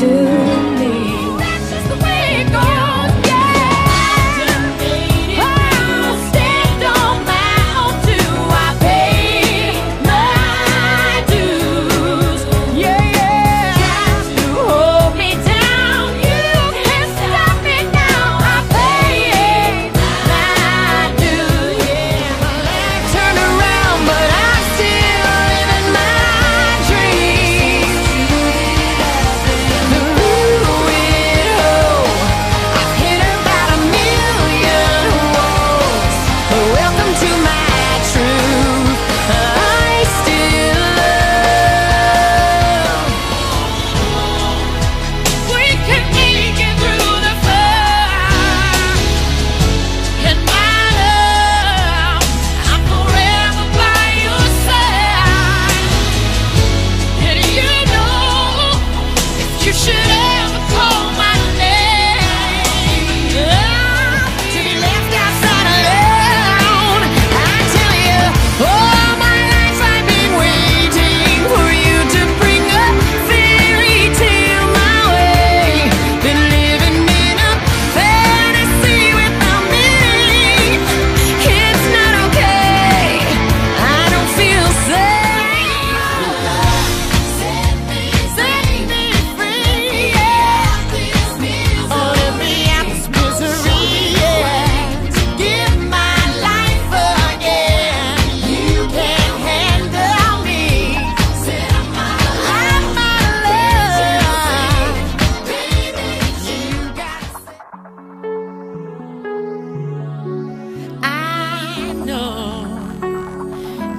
to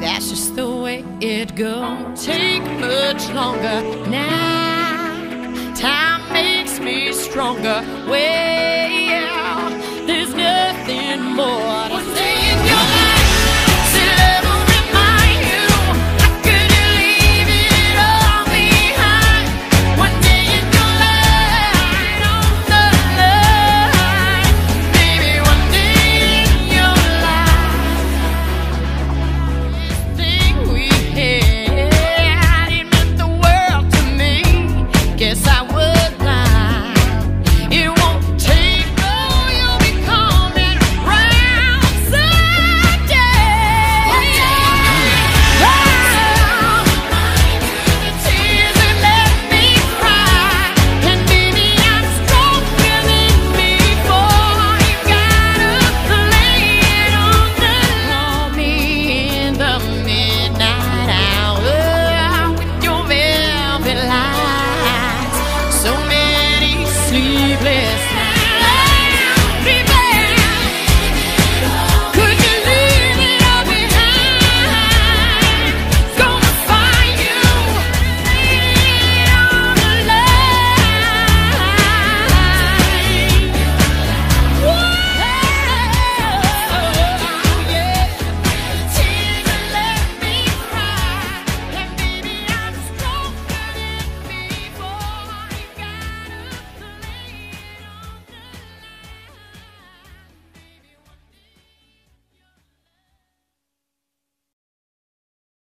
That's just the way it goes. Take much longer now. Time makes me stronger. Well, there's nothing more.